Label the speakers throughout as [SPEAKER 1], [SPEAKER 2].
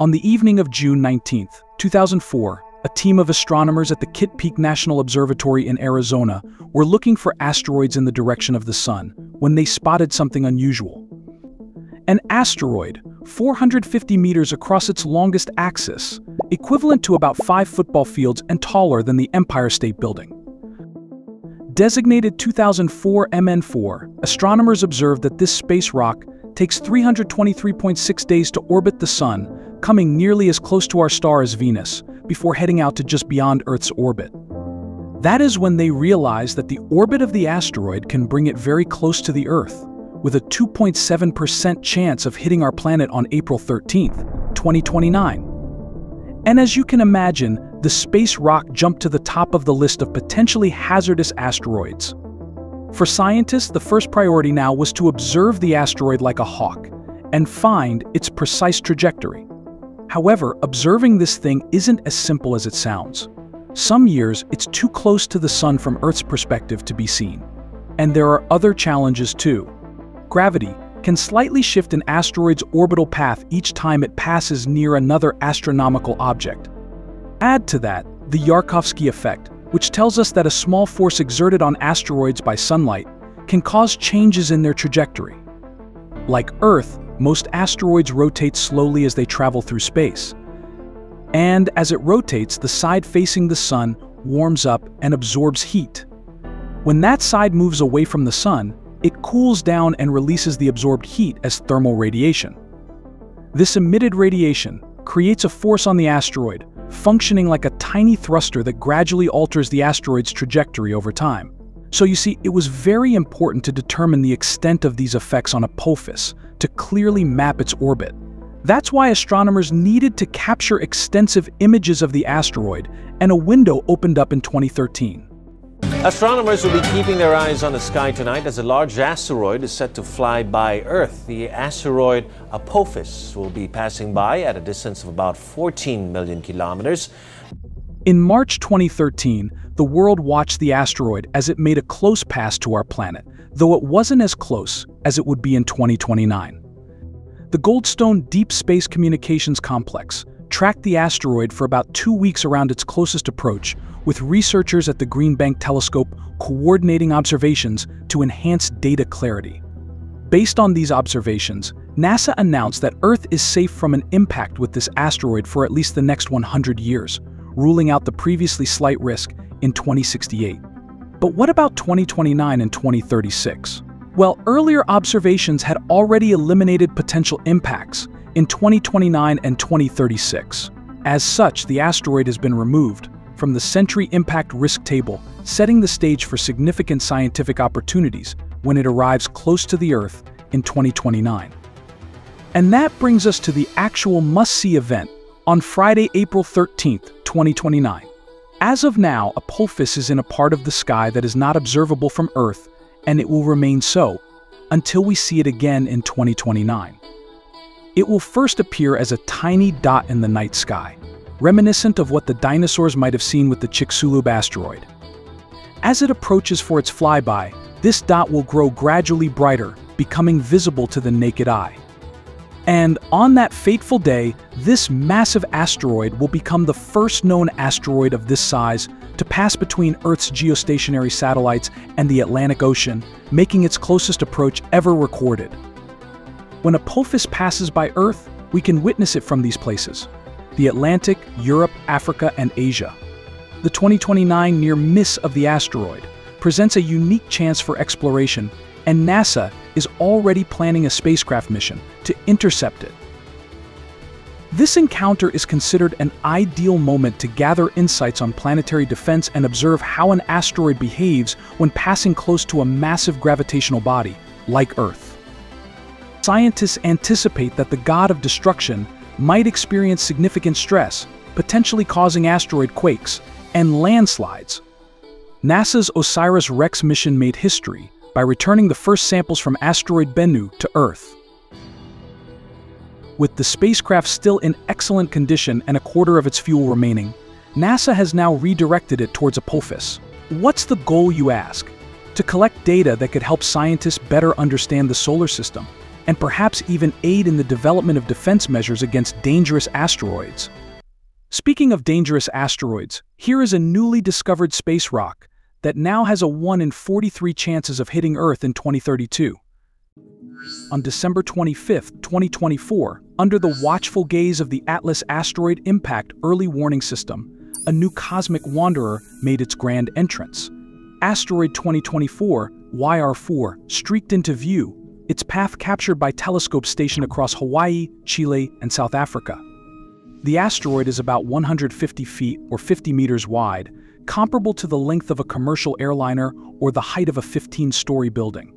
[SPEAKER 1] On the evening of June 19, 2004, a team of astronomers at the Kitt Peak National Observatory in Arizona were looking for asteroids in the direction of the Sun when they spotted something unusual. An asteroid, 450 meters across its longest axis, equivalent to about five football fields and taller than the Empire State Building. Designated 2004 MN4, astronomers observed that this space rock takes 323.6 days to orbit the Sun, coming nearly as close to our star as Venus, before heading out to just beyond Earth's orbit. That is when they realized that the orbit of the asteroid can bring it very close to the Earth, with a 2.7% chance of hitting our planet on April 13, 2029. And as you can imagine, the space rock jumped to the top of the list of potentially hazardous asteroids. For scientists, the first priority now was to observe the asteroid like a hawk and find its precise trajectory. However, observing this thing isn't as simple as it sounds. Some years, it's too close to the Sun from Earth's perspective to be seen. And there are other challenges too. Gravity can slightly shift an asteroid's orbital path each time it passes near another astronomical object. Add to that the Yarkovsky effect, which tells us that a small force exerted on asteroids by sunlight can cause changes in their trajectory. Like Earth, most asteroids rotate slowly as they travel through space. And as it rotates, the side facing the sun warms up and absorbs heat. When that side moves away from the sun, it cools down and releases the absorbed heat as thermal radiation. This emitted radiation creates a force on the asteroid, functioning like a tiny thruster that gradually alters the asteroid's trajectory over time. So you see, it was very important to determine the extent of these effects on Apophis to clearly map its orbit. That's why astronomers needed to capture extensive images of the asteroid, and a window opened up in 2013.
[SPEAKER 2] Astronomers will be keeping their eyes on the sky tonight as a large asteroid is set to fly by Earth. The asteroid Apophis will be passing by at a distance of about 14 million kilometers.
[SPEAKER 1] In March 2013, the world watched the asteroid as it made a close pass to our planet, though it wasn't as close as it would be in 2029. The Goldstone Deep Space Communications Complex tracked the asteroid for about two weeks around its closest approach, with researchers at the Green Bank Telescope coordinating observations to enhance data clarity. Based on these observations, NASA announced that Earth is safe from an impact with this asteroid for at least the next 100 years, ruling out the previously slight risk in 2068. But what about 2029 and 2036? Well, earlier observations had already eliminated potential impacts in 2029 and 2036. As such, the asteroid has been removed, from the Sentry Impact Risk Table, setting the stage for significant scientific opportunities when it arrives close to the Earth in 2029. And that brings us to the actual must-see event on Friday, April 13th, 2029. As of now, Apophis is in a part of the sky that is not observable from Earth, and it will remain so until we see it again in 2029. It will first appear as a tiny dot in the night sky, reminiscent of what the dinosaurs might have seen with the Chicxulub asteroid. As it approaches for its flyby, this dot will grow gradually brighter, becoming visible to the naked eye. And on that fateful day, this massive asteroid will become the first known asteroid of this size to pass between Earth's geostationary satellites and the Atlantic Ocean, making its closest approach ever recorded. When Apophis passes by Earth, we can witness it from these places, the Atlantic, Europe, Africa, and Asia. The 2029 near miss of the asteroid presents a unique chance for exploration, and NASA is already planning a spacecraft mission to intercept it. This encounter is considered an ideal moment to gather insights on planetary defense and observe how an asteroid behaves when passing close to a massive gravitational body, like Earth. Scientists anticipate that the god of destruction might experience significant stress, potentially causing asteroid quakes and landslides. NASA's OSIRIS-REx mission made history by returning the first samples from asteroid Bennu to Earth. With the spacecraft still in excellent condition and a quarter of its fuel remaining, NASA has now redirected it towards Apophis. What's the goal, you ask? To collect data that could help scientists better understand the solar system and perhaps even aid in the development of defense measures against dangerous asteroids. Speaking of dangerous asteroids, here is a newly discovered space rock that now has a 1 in 43 chances of hitting Earth in 2032. On December 25, 2024, under the watchful gaze of the Atlas Asteroid Impact Early Warning System, a new cosmic wanderer made its grand entrance. Asteroid 2024, YR4, streaked into view, its path captured by telescopes stationed across Hawaii, Chile, and South Africa. The asteroid is about 150 feet or 50 meters wide, comparable to the length of a commercial airliner or the height of a 15-story building.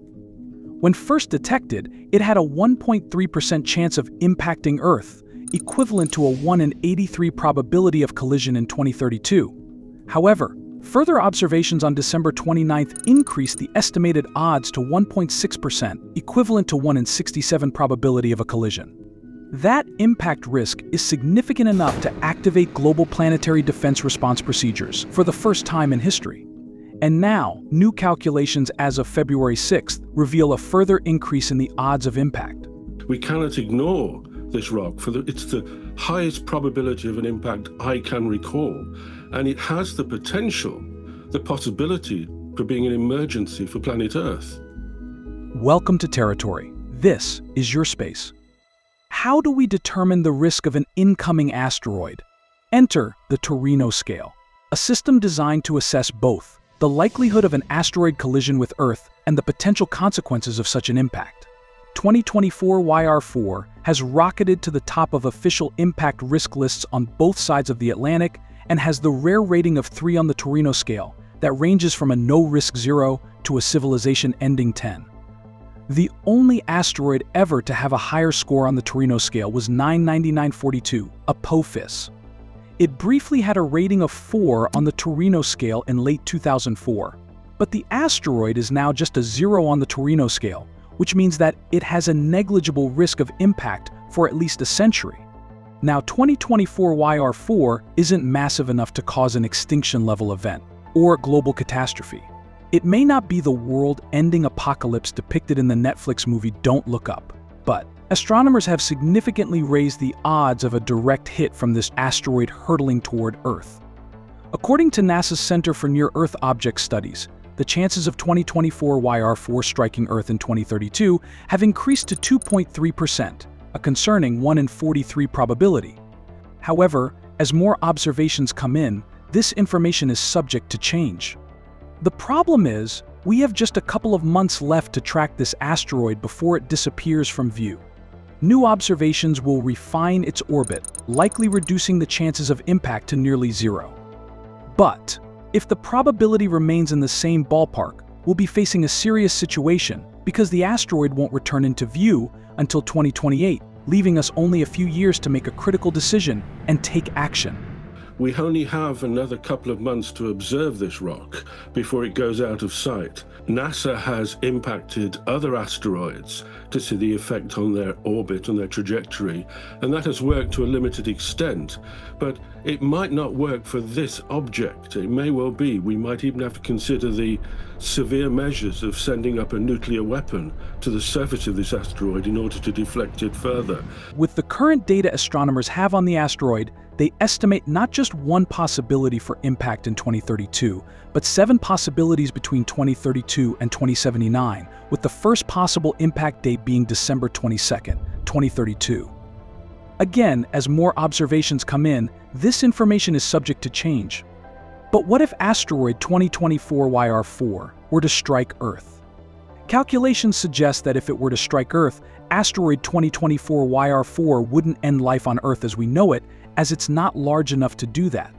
[SPEAKER 1] When first detected, it had a 1.3% chance of impacting Earth, equivalent to a 1 in 83 probability of collision in 2032. However, further observations on December 29th increased the estimated odds to 1.6%, equivalent to 1 in 67 probability of a collision. That impact risk is significant enough to activate global planetary defense response procedures for the first time in history. And now, new calculations as of February 6th reveal a further increase in the odds of impact.
[SPEAKER 3] We cannot ignore this rock, for the, it's the highest probability of an impact I can recall. And it has the potential, the possibility for being an emergency for planet Earth.
[SPEAKER 1] Welcome to territory. This is your space. How do we determine the risk of an incoming asteroid? Enter the Torino scale, a system designed to assess both the likelihood of an asteroid collision with Earth and the potential consequences of such an impact. 2024 YR4 has rocketed to the top of official impact risk lists on both sides of the Atlantic and has the rare rating of 3 on the Torino scale that ranges from a no-risk 0 to a civilization-ending 10. The only asteroid ever to have a higher score on the Torino scale was 99942, Apophis. It briefly had a rating of 4 on the Torino scale in late 2004, but the asteroid is now just a 0 on the Torino scale, which means that it has a negligible risk of impact for at least a century. Now, 2024 YR4 isn't massive enough to cause an extinction-level event or global catastrophe. It may not be the world-ending apocalypse depicted in the Netflix movie Don't Look Up, but astronomers have significantly raised the odds of a direct hit from this asteroid hurtling toward Earth. According to NASA's Center for Near-Earth Object Studies, the chances of 2024 YR4 striking Earth in 2032 have increased to 2.3%, a concerning 1 in 43 probability. However, as more observations come in, this information is subject to change. The problem is, we have just a couple of months left to track this asteroid before it disappears from view. New observations will refine its orbit, likely reducing the chances of impact to nearly zero. But, if the probability remains in the same ballpark, we'll be facing a serious situation because the asteroid won't return into view until 2028, leaving us only a few years to make a critical decision and take action.
[SPEAKER 3] We only have another couple of months to observe this rock before it goes out of sight. NASA has impacted other asteroids to see the effect on their orbit and their trajectory, and that has worked to a limited extent. But it might not work for this object. It may well be. We might even have to consider the severe measures of sending up a nuclear weapon to the surface of this asteroid in order to deflect it further.
[SPEAKER 1] With the current data astronomers have on the asteroid, they estimate not just one possibility for impact in 2032, but seven possibilities between 2032 and 2079, with the first possible impact date being December 22, 2032. Again, as more observations come in, this information is subject to change. But what if asteroid 2024 YR4 were to strike Earth? Calculations suggest that if it were to strike Earth, asteroid 2024 YR4 wouldn't end life on Earth as we know it, as it's not large enough to do that.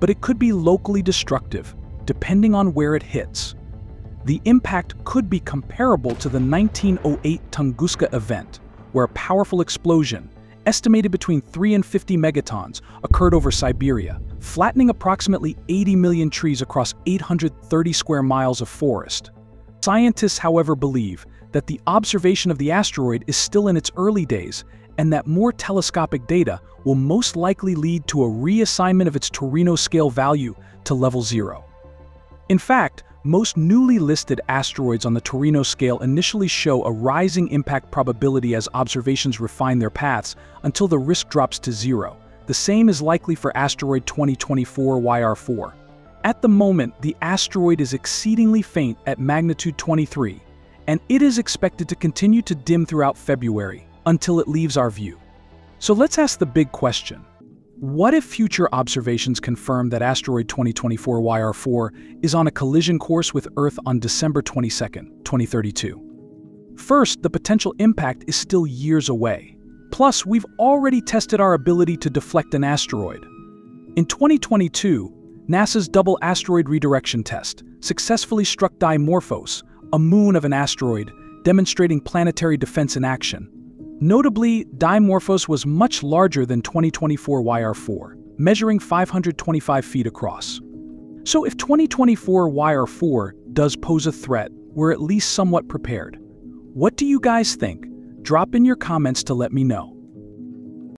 [SPEAKER 1] But it could be locally destructive, depending on where it hits. The impact could be comparable to the 1908 Tunguska event, where a powerful explosion, estimated between 3 and 50 megatons, occurred over Siberia, flattening approximately 80 million trees across 830 square miles of forest. Scientists, however, believe that the observation of the asteroid is still in its early days and that more telescopic data will most likely lead to a reassignment of its Torino scale value to level zero. In fact, Most newly listed asteroids on the Torino scale initially show a rising impact probability as observations refine their paths until the risk drops to zero. The same is likely for asteroid 2024 YR4. At the moment, the asteroid is exceedingly faint at magnitude 23, and it is expected to continue to dim throughout February until it leaves our view. So let's ask the big question. What if future observations confirm that asteroid 2024 YR4 is on a collision course with Earth on December 22, 2032? First, the potential impact is still years away. Plus, we've already tested our ability to deflect an asteroid. In 2022, NASA's Double Asteroid Redirection Test successfully struck Dimorphos, a moon of an asteroid, demonstrating planetary defense in action. Notably, Dimorphos was much larger than 2024 YR4, measuring 525 feet across. So if 2024 YR4 does pose a threat, we're at least somewhat prepared. What do you guys think? Drop in your comments to let me know.